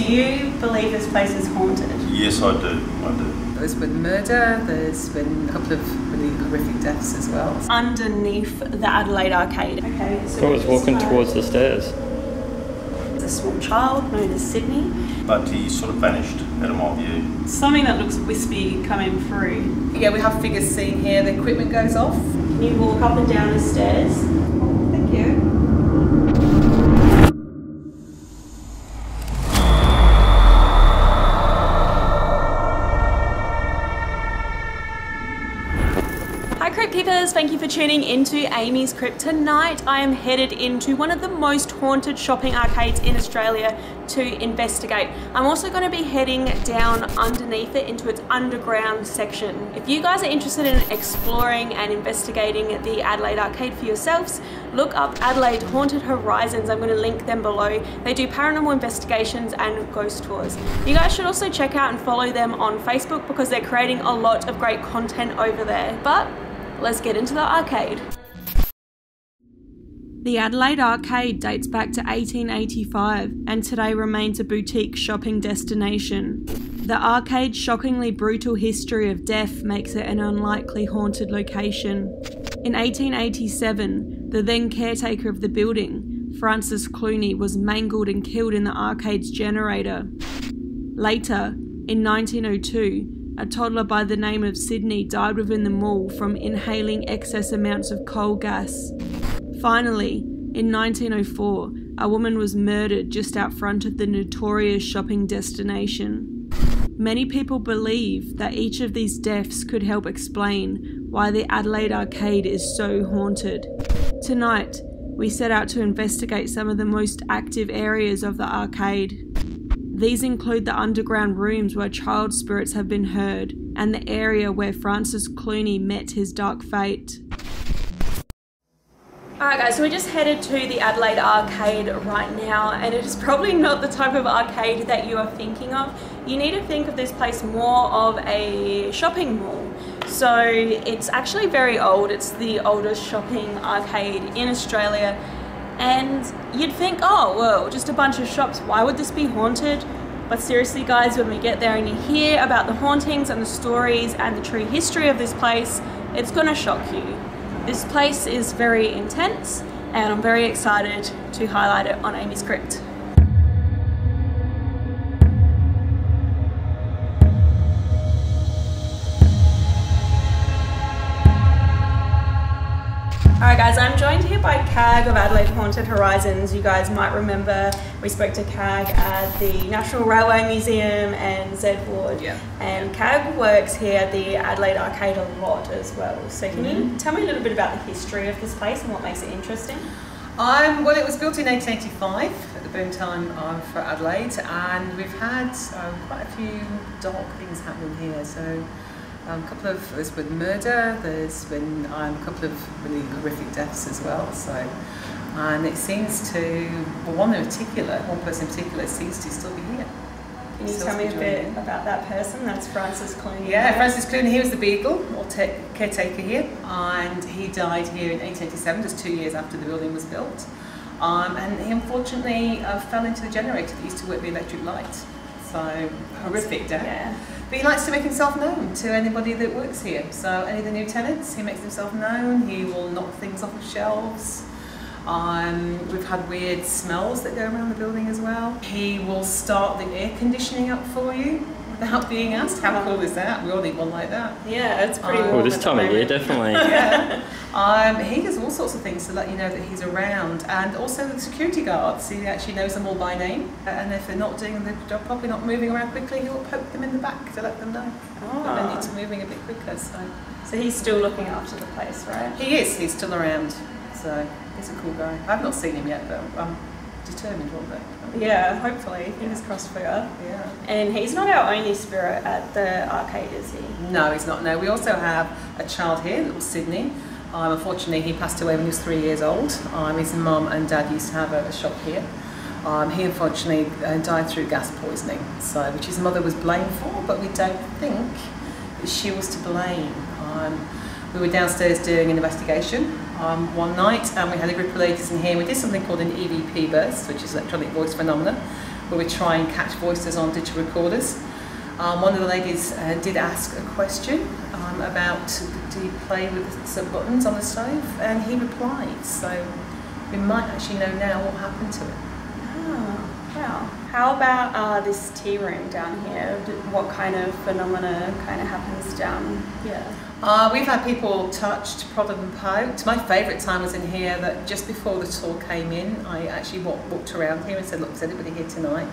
Do you believe this place is haunted? Yes, I do. I do. There's been murder, there's been a couple of really horrific deaths as well. Underneath the Adelaide Arcade. Okay, so I was walking uh, towards the stairs. There's a small child known as Sydney. But he sort of vanished out of my view. Something that looks wispy coming through. Yeah, we have figures seen here, the equipment goes off. Can you walk up and down the stairs? Thank you. Hi Crypt Keepers, thank you for tuning into Amy's Crypt. Tonight I am headed into one of the most haunted shopping arcades in Australia to investigate. I'm also going to be heading down underneath it into its underground section. If you guys are interested in exploring and investigating the Adelaide Arcade for yourselves, look up Adelaide Haunted Horizons. I'm going to link them below. They do paranormal investigations and ghost tours. You guys should also check out and follow them on Facebook because they're creating a lot of great content over there. But let's get into the arcade. The Adelaide Arcade dates back to 1885 and today remains a boutique shopping destination. The arcade's shockingly brutal history of death makes it an unlikely haunted location. In 1887, the then caretaker of the building, Francis Cluney, was mangled and killed in the arcade's generator. Later, in 1902, a toddler by the name of Sydney died within the mall from inhaling excess amounts of coal gas. Finally, in 1904, a woman was murdered just out front of the notorious shopping destination. Many people believe that each of these deaths could help explain why the Adelaide Arcade is so haunted. Tonight, we set out to investigate some of the most active areas of the arcade. These include the underground rooms where child spirits have been heard and the area where Francis Cluney met his dark fate. Alright guys, so we're just headed to the Adelaide Arcade right now and it is probably not the type of arcade that you are thinking of. You need to think of this place more of a shopping mall. So it's actually very old, it's the oldest shopping arcade in Australia and you'd think, oh well, just a bunch of shops, why would this be haunted? But seriously guys, when we get there and you hear about the hauntings and the stories and the true history of this place, it's gonna shock you. This place is very intense and I'm very excited to highlight it on Amy's Crypt. Alright guys, I'm joined here by CAG of Adelaide Haunted Horizons. You guys might remember we spoke to CAG at the National Railway Museum and Zed Ward. Yeah. And CAG works here at the Adelaide Arcade a lot as well. So can you tell me a little bit about the history of this place and what makes it interesting? Um, well, it was built in 1885 at the boom time um, for Adelaide, and we've had um, quite a few dark things happening here. So, um, a couple of there's been murder, there's been um, a couple of really horrific deaths as well. So, and it seems to well, one in particular, one person in particular, seems to still be here. Can you tell me a bit it. about that person? That's Francis Cluney. Yeah, Francis Cluney, he was the Beadle, or ta- caretaker here, and he died here in 1887, just two years after the building was built. Um, and he unfortunately uh, fell into the generator that used to work the electric light. So, horrific death. Yeah. But he likes to make himself known to anybody that works here. So, any of the new tenants, he makes himself known, he will knock things off of shelves. Um, we've had weird smells that go around the building as well. He will start the air conditioning up for you without being asked. How cool is that? We all need one like that. Yeah, it's pretty Oh, warm Well, this at the time of year, definitely. Yeah. um, he does all sorts of things to let you know that he's around, and also the security guards. He actually knows them all by name, uh, and if they're not doing their job properly, not moving around quickly, he will poke them in the back to let them know that they need to moving a bit quicker. So So he's still looking after the place, right? he is. He's still around. So he's a cool guy. I've not seen him yet, but I'm determined one day. Yeah, hopefully. Fingers crossed for you. Yeah. And he's not our only spirit at the arcade, is he? No, he's not. No, we also have a child here, little Sydney. Um, unfortunately, he passed away when he was three years old. Um, his mum and dad used to have a, a shop here. Um, he unfortunately uh, died through gas poisoning, so which his mother was blamed for, but we don't think that she was to blame. Um, we were downstairs doing an investigation um, one night, and we had a group of ladies in here. We did something called an EVP burst, which is electronic voice phenomena, where we try and catch voices on digital recorders. Um, one of the ladies uh, did ask a question um, about do you play with some buttons on the stove, and he replied. So we might actually know now what happened to it. Oh, wow. How about uh, this tea room down here? What kind of phenomena kind of happens down here? Uh, we've had people touched, prodded and poked. My favourite time was in here that just before the tour came in, I actually walked, walked around here and said, look, is anybody here tonight?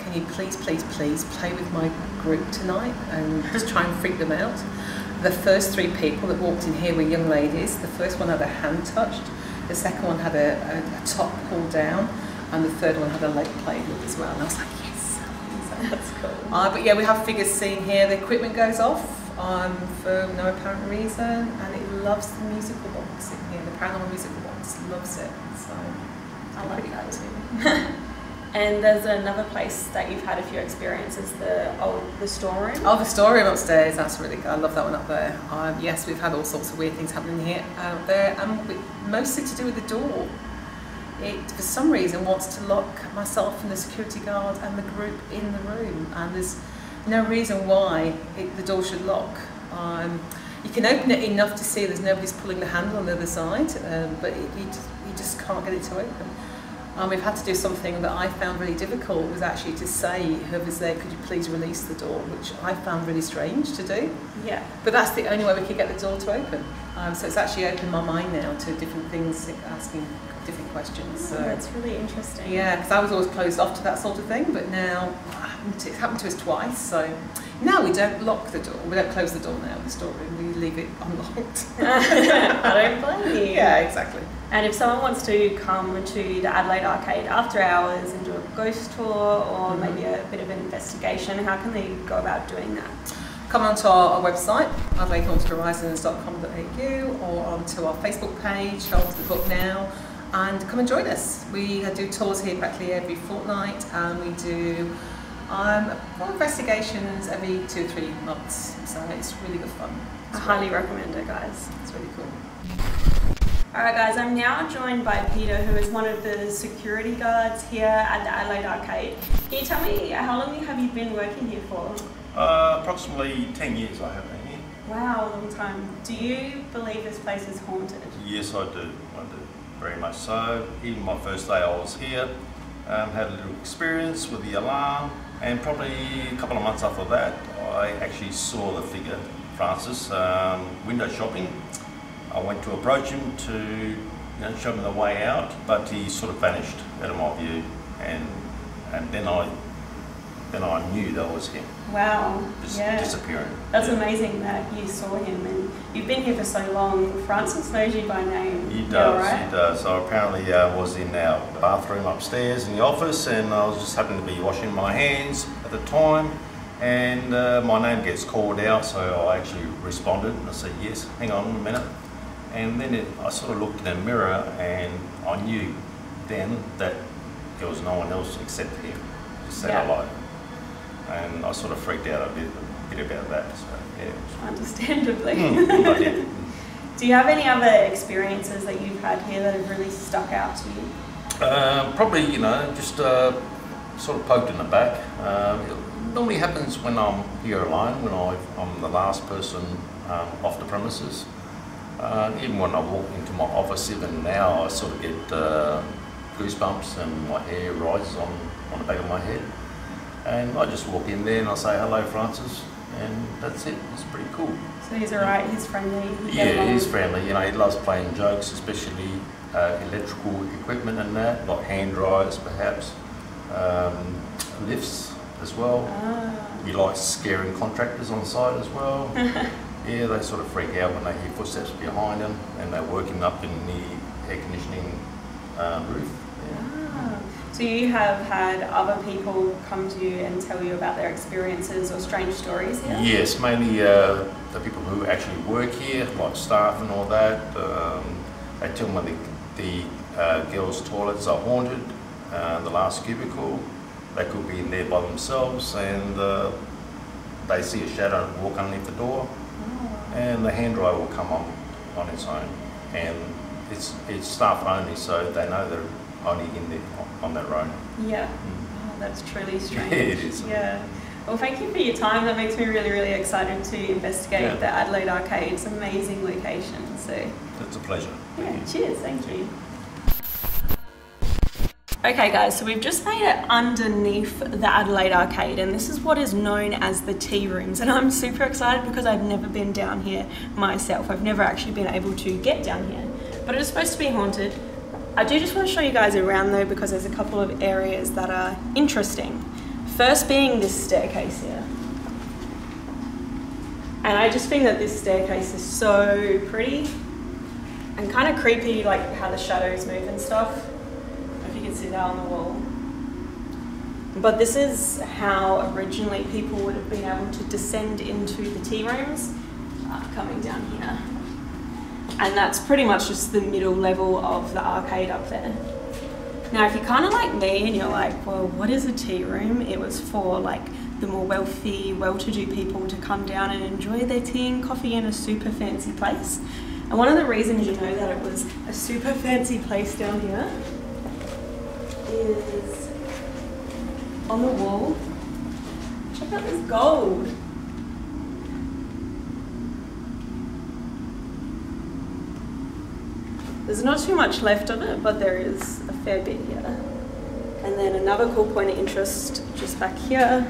Can you please, please, please play with my group tonight and just try and freak them out? The first three people that walked in here were young ladies. The first one had a hand touched, the second one had a, a, a top pulled down, and the third one had a leg played with as well. And I was like, yes. That's cool. Uh, but yeah, we have figures seen here. The equipment goes off um, for no apparent reason, and it loves the musical box in here. The paranormal musical box loves it. So I like that too. and there's another place that you've had a few experiences, the old the storeroom. Oh, the storeroom upstairs. That's really good. I love that one up there. Um, yes, we've had all sorts of weird things happening here out there, and we, mostly to do with the door. It, for some reason, wants to lock myself and the security guard and the group in the room, and there's no reason why it, the door should lock. Um, you can open it enough to see there's nobody's pulling the handle on the other side, um, but you, just, you just can't get it to open. Um, we've had to do something that I found really difficult was actually to say, whoever's there, could you please release the door, which I found really strange to do. Yeah. But that's the only way we could get the door to open. Um, so it's actually opened my mind now to different things, asking different questions. So Oh, that's really interesting. yeah, because I was always closed off to that sort of thing, but now it's happened to us twice. So now we don't lock the door, we don't close the door now. In the storeroom, we leave it unlocked. I don't blame you. yeah, exactly. And if someone wants to come to the Adelaide Arcade after hours and do a ghost tour or maybe a bit of an investigation, how can they go about doing that? Come onto our, our website, adelaidehaunted or onto our Facebook page, onto the book now, and come and join us. We do tours here practically every fortnight, and we do um, more investigations every two or three months. So it's really good fun. I It's highly recommend it, guys. It's really cool. Alright, guys, I'm now joined by Peter, who is one of the security guards here at the Adelaide Arcade. Can you tell me how long have you been working here for? Uh, approximately 10 years I have been here. Wow, a long time. Do you believe this place is haunted? Yes, I do. I do. Very much so. Even my first day I was here, um, had a little experience with the alarm, and probably a couple of months after that, I actually saw the figure, Francis, um, window shopping. I went to approach him to you know, show him the way out, but he sort of vanished out of my view, and and then I then I knew that was him, Wow, just yeah. disappearing. That's Yeah. amazing that you saw him and you've been here for so long. Francis knows you by name. He does, right? he does. So apparently uh, was in our bathroom upstairs in the office and I was just happened to be washing my hands at the time and uh, my name gets called out so I actually responded and I said yes, hang on a minute. And then it, I sort of looked in the mirror and I knew then that there was no one else except him to say Yeah. hello. And I sort of freaked out a bit, a bit about that. So yeah, Understandably. Mm, I did. Do you have any other experiences that you've had here that have really stuck out to you? Um, probably, you know, just uh, sort of poked in the back. Um, it normally happens when I'm here alone, when I, I'm the last person um, off the premises. Uh, even when I walk into my office, even now, I sort of get uh, goosebumps and my hair rises on, on the back of my head. And I just walk in there and I say, hello, Francis, and that's it. It's pretty cool. So he's alright, he's friendly. you get Yeah, he's friendly. You know, he loves playing jokes, especially uh, electrical equipment and that, like hand dryers perhaps, um, lifts as well. Ah, He likes scaring contractors on site as well. yeah, they sort of freak out when they hear footsteps behind them and they're working up in the air conditioning uh, roof. Yeah. ah. So you have had other people come to you and tell you about their experiences or strange stories here? Yes, mainly uh, the people who actually work here, like staff and all that. Um, they tell me the, the uh, girls' toilets are haunted. Uh, the last cubicle, they could be in there by themselves, and uh, they see a shadow walk underneath the door. And the hand dryer will come on on its own, and it's it's staff only, so they know they're only in there on their own. Yeah. Mm. Oh, That's truly strange. it is. Yeah. Well, thank you for your time. That makes me really, really excited to investigate Yeah. the Adelaide Arcade. It's an amazing location. So, It's a pleasure. yeah, cheers. Thank you. Okay, guys, so we've just made it underneath the Adelaide Arcade, and this is what is known as the tea rooms. And I'm super excited because I've never been down here myself. I've never actually been able to get down here, but it's supposed to be haunted. I do just want to show you guys around though because there's a couple of areas that are interesting. First being this staircase here. And I just think that this staircase is so pretty and kind of creepy, like how the shadows move and stuff. See that on the wall. But this is how originally people would have been able to descend into the tea rooms, uh, coming down here. And that's pretty much just the middle level of the arcade up there. Now, if you're kind of like me and you're like, well, what is a tea room? It was for like the more wealthy, well to do people to come down and enjoy their tea and coffee in a super fancy place. And one of the reasons you know that it was a super fancy place down here is on the wall. Check out this gold. There's not too much left of it, but there is a fair bit here. And then another cool point of interest just back here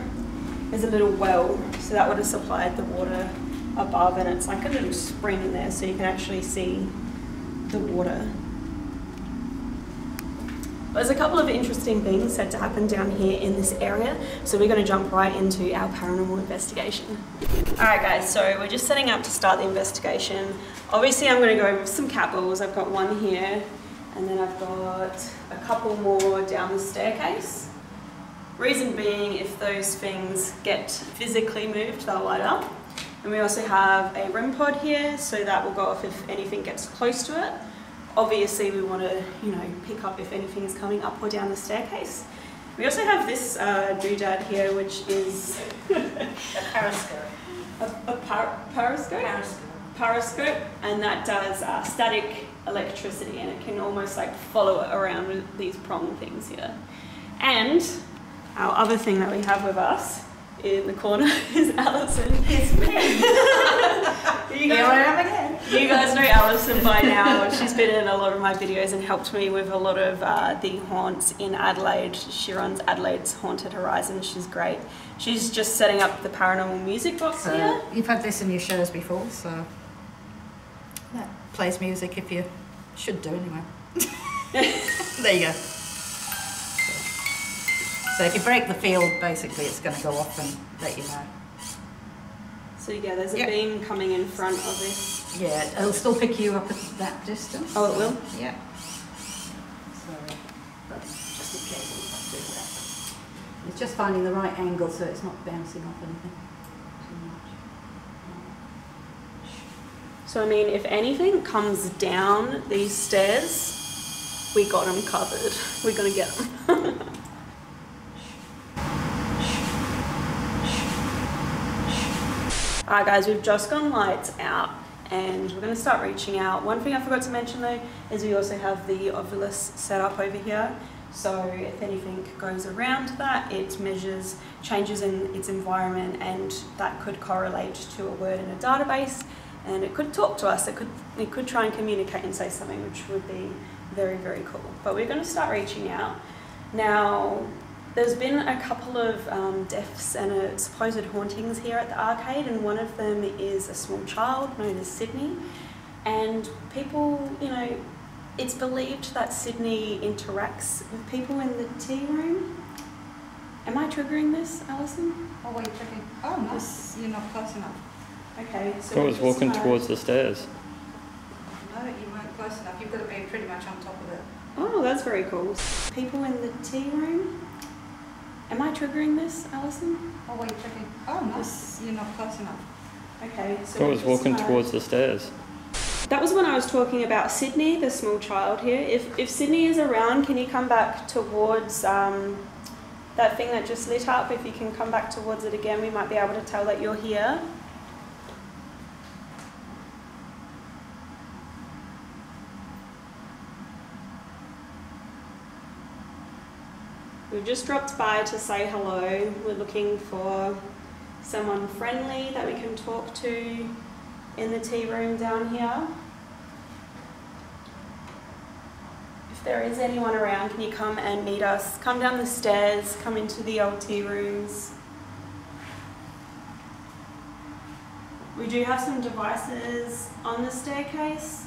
is a little well. So that would have supplied the water above, and it's like a little spring there, so you can actually see the water. There's a couple of interesting things said to happen down here in this area, so we're going to jump right into our paranormal investigation. Alright, guys, so we're just setting up to start the investigation. Obviously, I'm going to go with some cat. I've got one here, and then I've got a couple more down the staircase. Reason being, if those things get physically moved, they'll light up. And we also have a REM pod here, so that will go off if anything gets close to it. Obviously, we want to, you know, pick up if anything is coming up or down the staircase. We also have this uh, doodad here, which is A periscope. a, a par- periscope. Periscope. Periscope, and that does uh, static electricity, and it can almost like follow it around with these prong things here. And our other thing that we have with us in the corner is Alison. It's me. You Here I guys, am again. you guys know Alison by now. She's been in a lot of my videos and helped me with a lot of uh, the haunts in Adelaide. She runs Adelaide's Haunted Horizon. She's great. She's just setting up the paranormal music box So here. you've had this in your shows before, so that plays music if you should do anyway. there you go. So if you break the field, basically it's going to go off and let you know. So yeah, there's a Yep. beam coming in front of this. Yeah, it'll still pick you up at that distance. Oh, it will? Yeah. So, just in case do that. It's just finding the right angle so it's not bouncing off anything too much. So I mean, if anything comes down these stairs, we got them covered. We're gonna get them. Alright guys, we've just gone lights out and we're going to start reaching out. One thing I forgot to mention though is we also have the Ovilus set up over here. So if anything goes around that, it measures changes in its environment and that could correlate to a word in a database and it could talk to us. It could, it could try and communicate and say something which would be very, very cool. But we're going to start reaching out. Now, there's been a couple of um, deaths and uh, supposed hauntings here at the arcade, and one of them is a small child known as Sydney. And people, you know, it's believed that Sydney interacts with people in the tea room. Am I triggering this, Alison? Oh, wait, checking. Oh, no, you're not close enough. Okay, so I we was walking had- towards the stairs. No, you weren't close enough. You've got to be pretty much on top of it. Oh, that's very cool. People in the tea room. Am I triggering this, Alison? Oh, wait, checking. Oh, no, you're not close enough. Okay, so I we was just walking had- towards the stairs. That was when I was talking about Sydney, the small child here. If, if Sydney is around, can you come back towards um, that thing that just lit up? If you can come back towards it again, we might be able to tell that you're here. Just dropped by to say hello. We're looking for someone friendly that we can talk to in the tea room down here. If there is anyone around, can you come and meet us? Come down the stairs, come into the old tea rooms. We do have some devices on the staircase.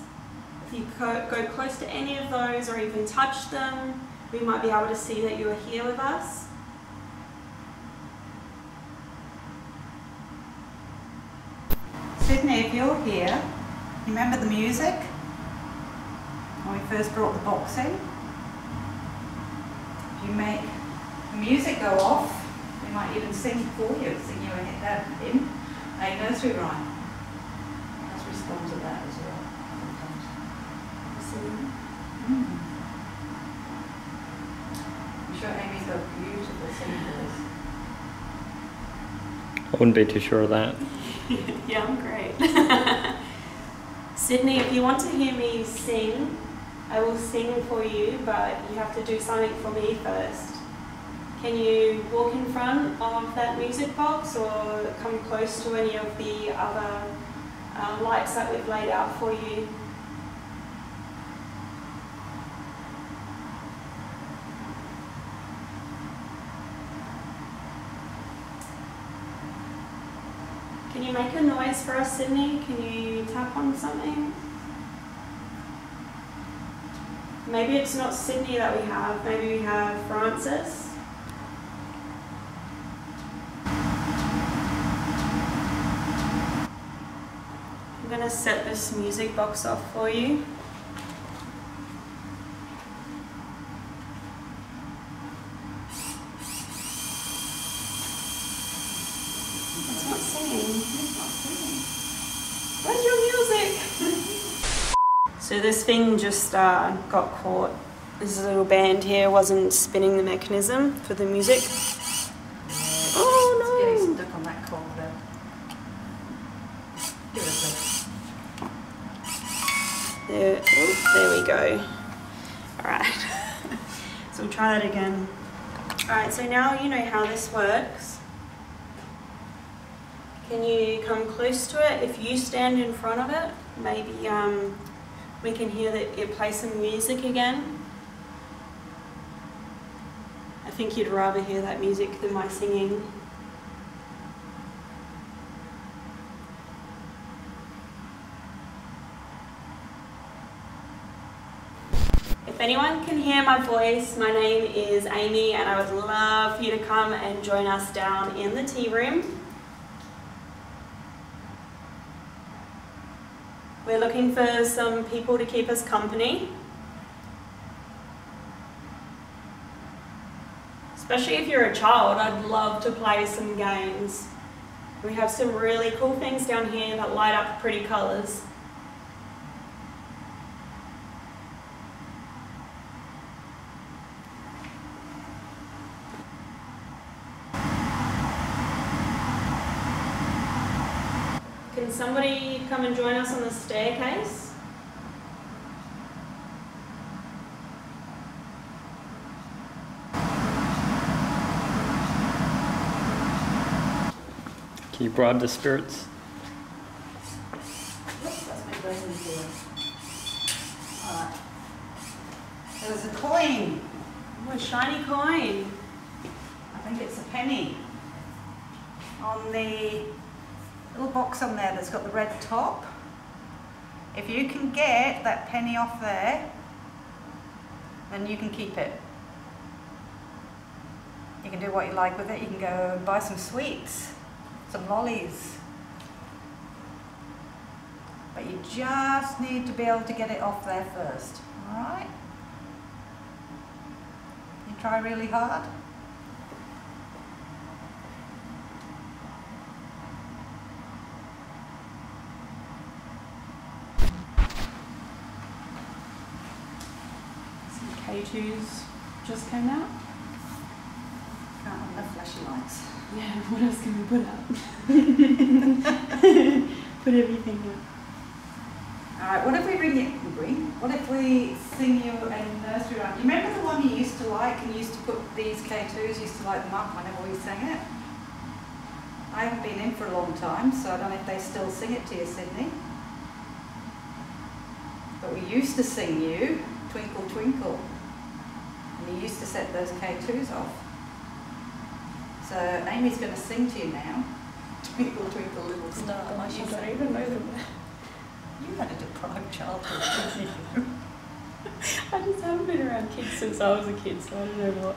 If you go, close to any of those or even touch them, we might be able to see that you are here with us. Sydney, if you're here, remember the music? When we first brought the box in? If you make the music go off, we might even sing for you, sing you a hit in a nursery rhyme. Let's respond to that as well. sometimes. Mm. I'm sure Amy's got a beautiful singing voice. I wouldn't be too sure of that. yeah, I'm great. Sydney, if you want to hear me sing, I will sing for you, but you have to do something for me first. Can you walk in front of that music box or come close to any of the other uh, lights that we've laid out for you? You make a noise for us, Sydney? Can you tap on something? Maybe it's not Sydney that we have, maybe we have Francis. I'm going to set this music box off for you. It's not singing. Where's your music? so this thing just uh, got caught. This little band here wasn't spinning the mechanism for the music. Oh no! stuck on that cord there. Give it a. There, oh, there we go. Alright. so we'll try that again. Alright, so now you know how this works. Can you come close to it? If you stand in front of it, maybe um, we can hear that it play some music again. I think you'd rather hear that music than my singing. If anyone can hear my voice, my name is Amy, and I would love for you to come and join us down in the tea room. We're looking for some people to keep us company. Especially if you're a child, I'd love to play some games. We have some really cool things down here that light up pretty colours. Can somebody come and join us on the staircase? Can you bribe the spirits? Oops, that's my brain here. Alright. There was a coin. Oh, a shiny coin. I think it's a penny. On the little box on there that's got the red top. If you can get that penny off there, then you can keep it. You can do what you like with it. You can go and buy some sweets, some lollies. But you just need to be able to get it off there first. Alright? You try really hard. Some K2s just came out. Have enough flashy lights. Yeah, what else can we put up? put everything out. Alright, what if we bring you, bring? What if we sing you a nursery rhyme? You remember the one you used to like and used to put these K2s, used to light them up whenever we sang it? I haven't been in for a long time, so I don't know if they still sing it to you, Sydney. But we used to sing you Twinkle Twinkle. And you used to set those K2s off. So Amy's going to sing to you now. Twinkle Twinkle Little Star. I You don't even know them. You had a deprived childhood, didn't you? I just haven't been around kids since I was a kid, so I don't know what.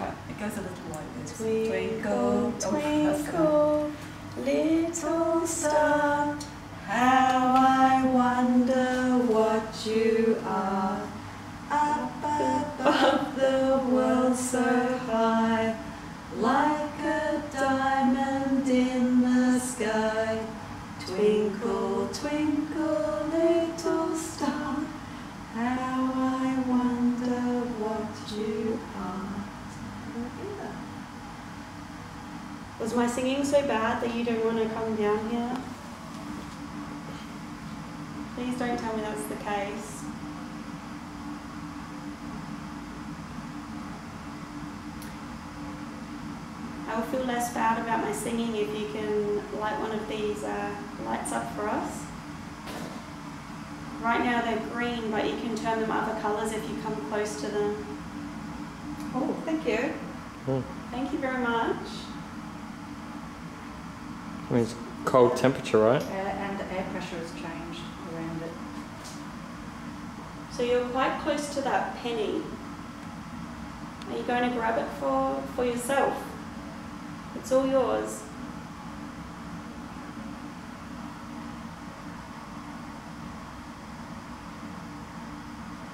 Right, it goes a little like this. Twinkle, Oh, that's the- twinkle, little star, how I wonder what you are. Up above the world so high, like a diamond in the sky. Twinkle, twinkle, little star, how I wonder what you are. Was my singing so bad that you don't want to come down here? Please don't tell me that's the case. I will feel less bad about my singing if you can light one of these uh, lights up for us. Right now they're green, but you can turn them other colours if you come close to them. Oh, thank you. Thank you very much. I mean, it's cold temperature, right? Uh, and the air pressure has changed around it. So you're quite close to that penny. Are you going to grab it for, for yourself? It's all yours.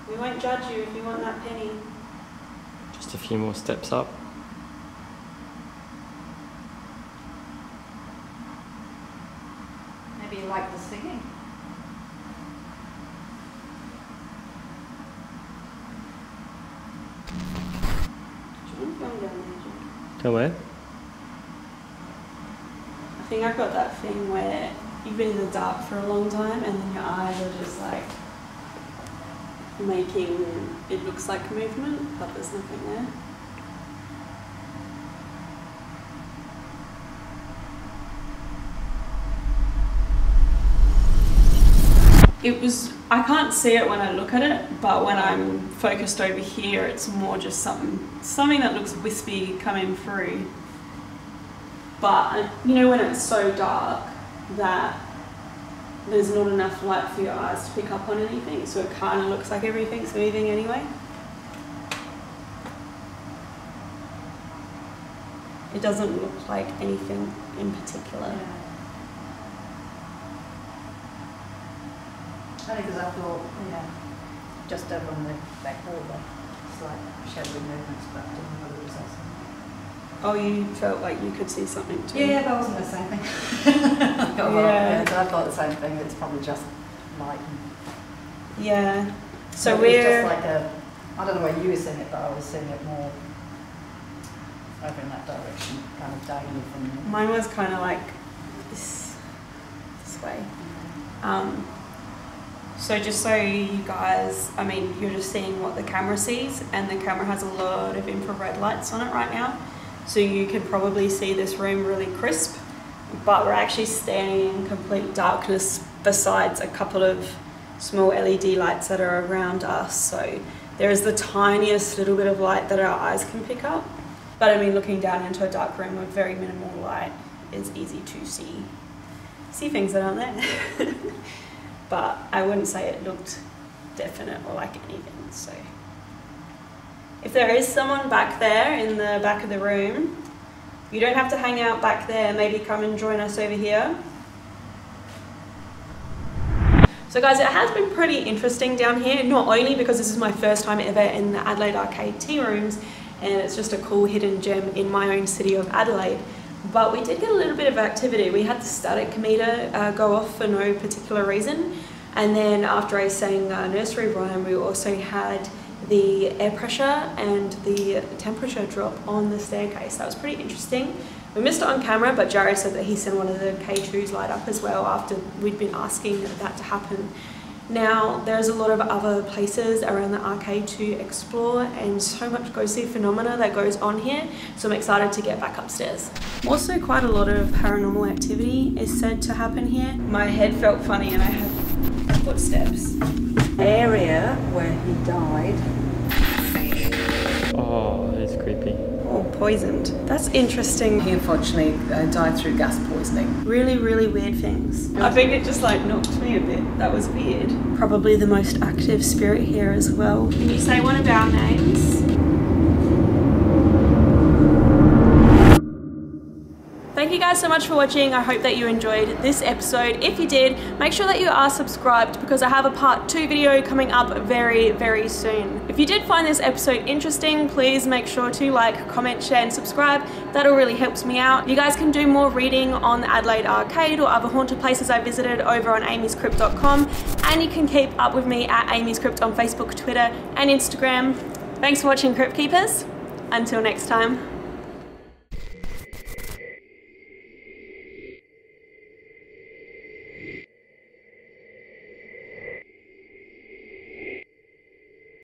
We won't judge you if you want that penny. Just a few more steps up. Maybe you like the singing. Do you want to go down there, Jim? Go where? I think I've got that thing where you've been in the dark for a long time and then your eyes are just like making it looks like movement, but there's nothing there. It was I can't see it when I look at it, but when I'm focused over here, it's more just something something that looks wispy coming through. But you know when it's so dark that there's not enough light for your eyes to pick up on anything, so it kind of looks like everything's moving anyway. It doesn't look like anything in particular. Only because I thought, yeah, just over on the back wall like shadowy movements, but didn't know it was something. Oh, you felt like you could see something too. Yeah, that wasn't the same thing. I thought, well, Yeah. yeah, I thought the same thing, it's probably just light. Yeah. So we're just like a, I don't know where you were seeing it, but I was seeing it more over in that direction, kind of daily from you. Mine was kind of like this, this way. Um, so just so you guys, I mean, you're just seeing what the camera sees, and the camera has a lot of infrared lights on it right now. So you can probably see this room really crisp, but we're actually standing in complete darkness besides a couple of small LED lights that are around us. So there is the tiniest little bit of light that our eyes can pick up. But I mean, looking down into a dark room with very minimal light is easy to see see things that aren't there. but I wouldn't say it looked definite or like anything. So if there is someone back there in the back of the room, you don't have to hang out back there. Maybe come and join us over here. So guys, it has been pretty interesting down here, not only because this is my first time ever in the Adelaide Arcade tea rooms, and it's just a cool hidden gem in my own city of Adelaide, but we did get a little bit of activity. We had the static meter uh, go off for no particular reason, and then after I sang uh, nursery rhyme, we also had the air pressure and the temperature drop on the staircase. That was pretty interesting. We missed it on camera, but Jared said that he seen one of the K2s light up as well after we'd been asking that to happen. Now, there's a lot of other places around the arcade to explore and so much ghostly phenomena that goes on here, so I'm excited to get back upstairs. Also, quite a lot of paranormal activity is said to happen here. My head felt funny and I had footsteps. Area where he died. Oh, it's creepy. Oh, poisoned. That's interesting. He unfortunately uh, died through gas poisoning. Really, really weird things. I think it just like knocked me a bit. That was weird. Probably the most active spirit here as well. Can you say one of our names? Guys so much for watching. I hope that you enjoyed this episode. If you did, make sure that you are subscribed because I have a part two video coming up very, very soon. If you did find this episode interesting, please make sure to like, comment, share, and subscribe. That all really helps me out. You guys can do more reading on the Adelaide Arcade or other haunted places I visited over on amyscrypt.com. And you can keep up with me at Amy's Crypt on Facebook, Twitter, and Instagram. Thanks for watching, Crypt Keepers. Until next time.